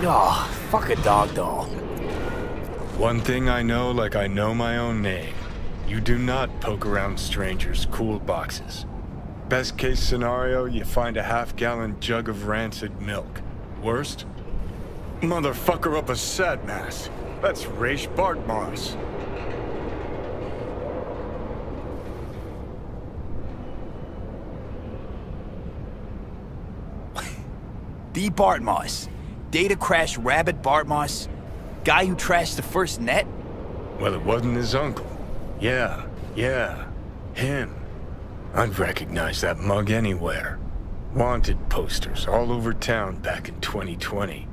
Oh, fuck a dog doll. One thing I know like I know my own name. You do not poke around strangers' cool boxes. Best case scenario, you find a half-gallon jug of rancid milk. Worst? Motherfucker up a sad mask. That's Rache Bartmoss. The Bartmoss. Data crash Rabbit Bartmoss. Guy who trashed the first net? Well, it wasn't his uncle. Yeah, yeah, him. I'd recognize that mug anywhere. Wanted posters all over town back in 2020.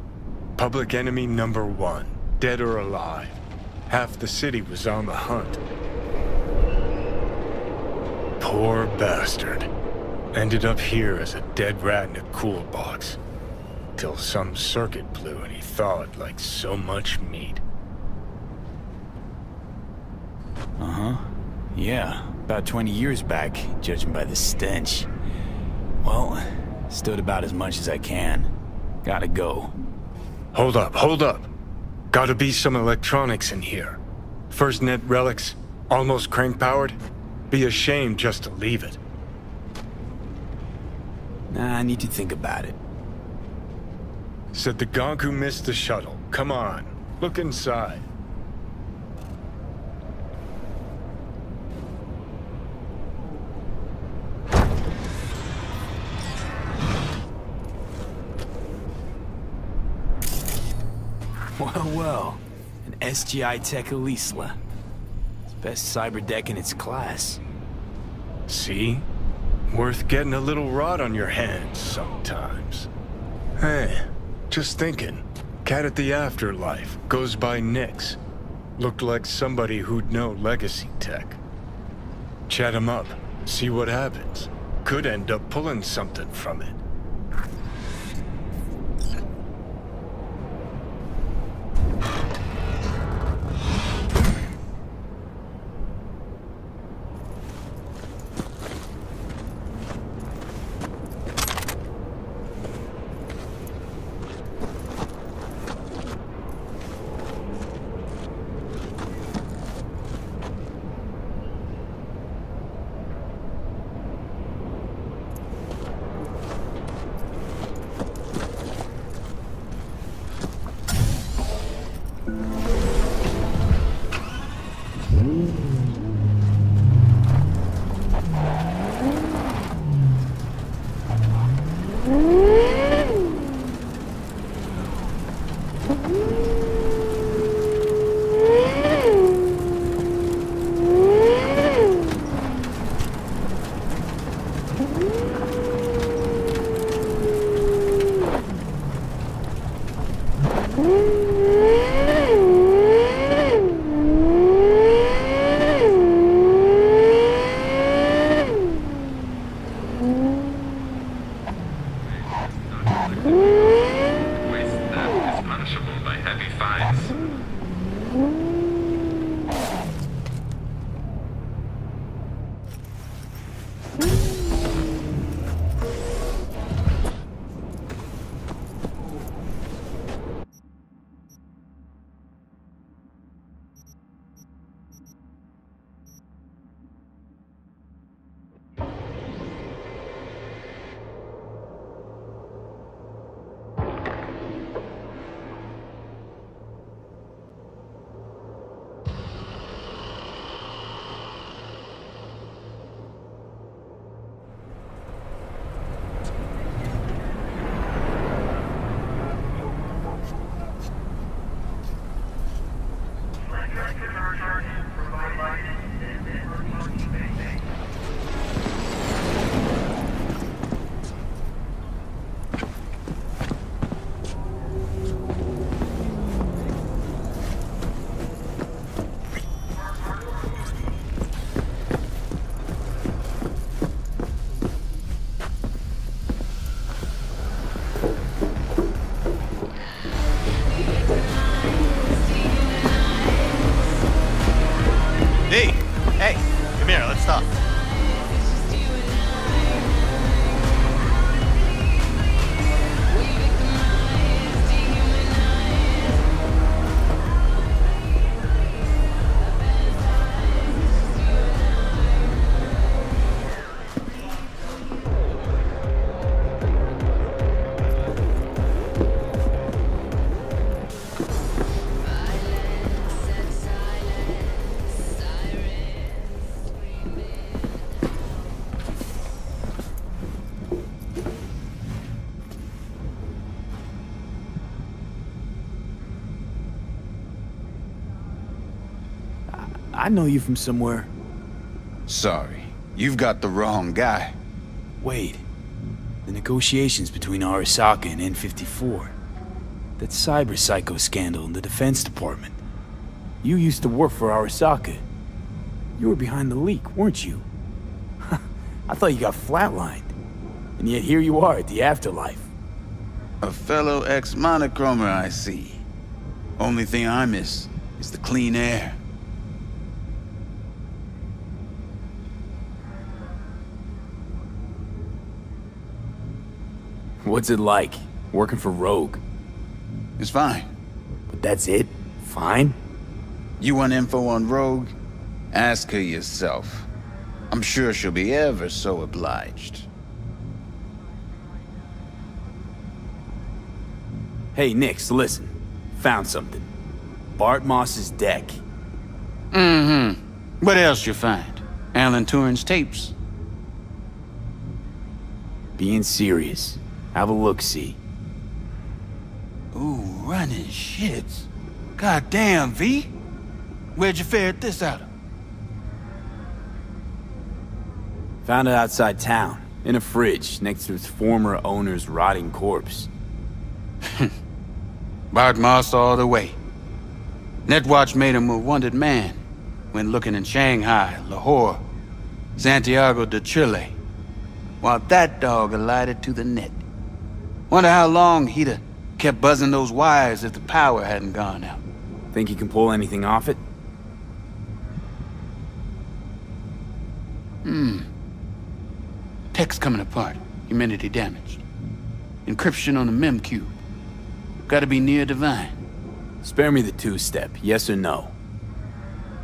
Public enemy number one, dead or alive. Half the city was on the hunt. Poor bastard. Ended up here as a dead rat in a cool box. Till some circuit blew and he thawed like so much meat. Uh-huh. Yeah, about 20 years back, judging by the stench. Well, stood about as much as I can. Gotta go. Hold up, hold up. Gotta be some electronics in here. First net relics, almost crank powered. Be a shame just to leave it. Nah, I need to think about it. Said the gonk who missed the shuttle. Come on, look inside. Well, well. An SGI Tech Elisla. It's best cyber deck in its class. See? Worth getting a little rot on your hands sometimes. Hey, just thinking. Cat at the Afterlife goes by Nix. Looked like somebody who'd know legacy tech. Chat him up, see what happens. Could end up pulling something from it. Ooh. I know you from somewhere. Sorry, you've got the wrong guy. Wait. The negotiations between Arasaka and N54. That cyber psycho scandal in the Defense Department. You used to work for Arasaka. You were behind the leak, weren't you? I thought you got flatlined. And yet here you are at the afterlife. A fellow ex-monochromer, I see. Only thing I miss is the clean air. What's it like, working for Rogue? It's fine. But that's it? Fine? You want info on Rogue? Ask her yourself. I'm sure she'll be ever so obliged. Hey, Nix, listen. Found something. Bartmoss's deck. Mm-hmm. What else you find? Alan Turing's tapes? Being serious. Have a look-see. Ooh, running shits. God damn, V. Where'd you ferret this out of? Found it outside town, in a fridge, next to its former owner's rotting corpse. Bartmoss all the way. Netwatch made him a wanted man when looking in Shanghai, Lahore, Santiago de Chile, while that dog alighted to the net. Wonder how long he'd have kept buzzing those wires if the power hadn't gone out. Think he can pull anything off it? Hmm. Text coming apart. Humanity damaged. Encryption on the mem cube. Gotta be near divine. Spare me the two-step, yes or no?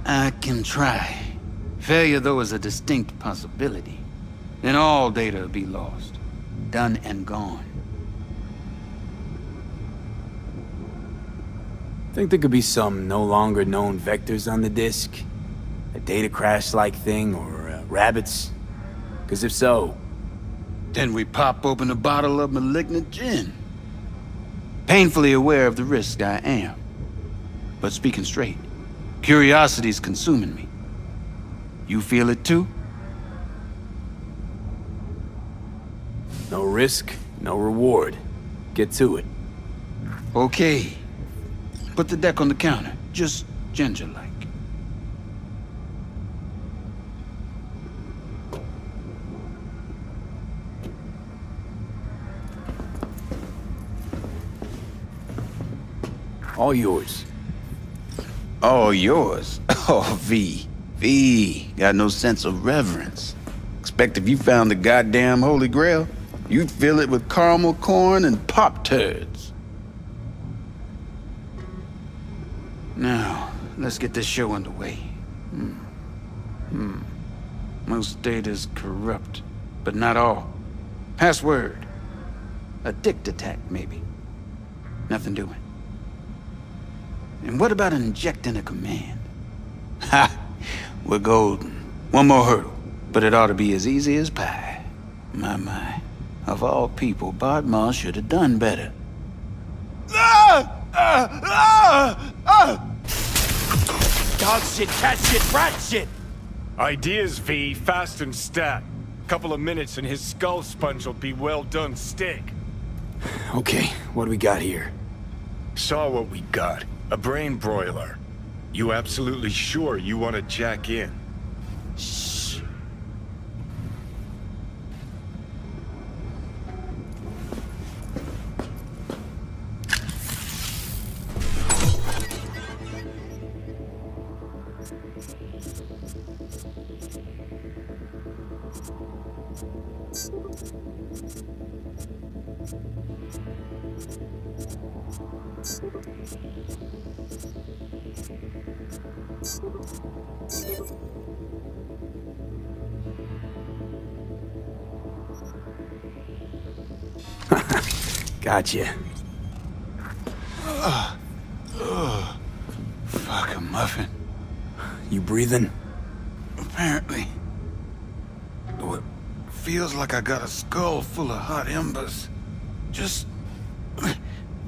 I can try. Failure, though, is a distinct possibility. Then all data will be lost. Done and gone. Think there could be some no longer known vectors on the disk? A data crash-like thing, or uh, rabbits? Because if so... Then we pop open a bottle of malignant gin. Painfully aware of the risk I am. But speaking straight, curiosity's consuming me. You feel it too? No risk, no reward. Get to it. Okay. Put the deck on the counter, just ginger-like. All yours. All yours? Oh, V. V. Got no sense of reverence. Expect if you found the goddamn Holy Grail, you'd fill it with caramel corn and pop turds. Now, let's get this show underway. Hmm. Hmm. Most data's corrupt, but not all. Password. A dict attack, maybe. Nothing doing. And what about injecting a command? Ha! We're golden. One more hurdle, but it ought to be as easy as pie. My, my. Of all people, Bartmoss should have done better. Ah! Ah! Ah! Dog shit, cat shit, rat shit! Ideas, V, fast and stat. Couple of minutes and his skull sponge will be well done stick. Okay, what do we got here? Saw what we got. A brain broiler. You absolutely sure you want to jack in? Shh. Gotcha a muffin. You breathing? Apparently. Though it feels like I got a skull full of hot embers. Just...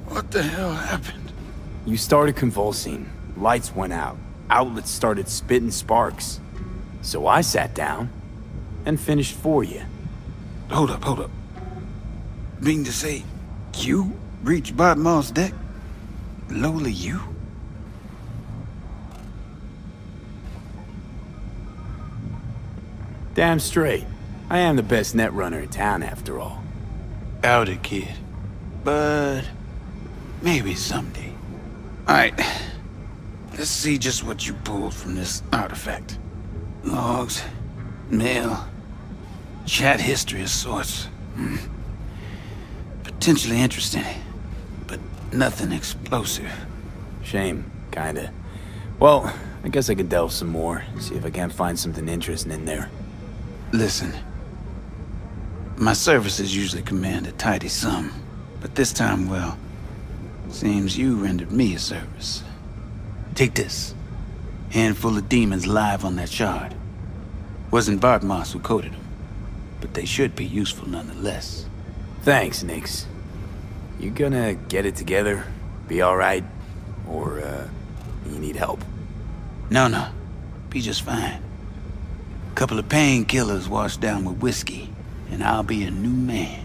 What the hell happened? You started convulsing. Lights went out. outlets started spitting sparks. So I sat down and finished for you. Hold up, hold up. Mean to say, you reached Bartmoss's deck? Lola, you? Damn straight. I am the best net runner in town, after all. Doubt it, kid. But maybe someday. Alright. Let's see just what you pulled from this artifact. Logs, mail, chat history of sorts. Hmm. Potentially interesting, but nothing explosive. Shame, kinda. Well, I guess I could delve some more, see if I can't find something interesting in there. Listen. My services usually command a tidy sum, but this time, well, seems you rendered me a service. Take this. Handful of demons live on that shard. Wasn't Bartmoss who coded them, but they should be useful nonetheless. Thanks, Nix. You gonna get it together? Be alright? Or, uh, you need help? No, no. Be just fine. Couple of painkillers washed down with whiskey, and I'll be a new man.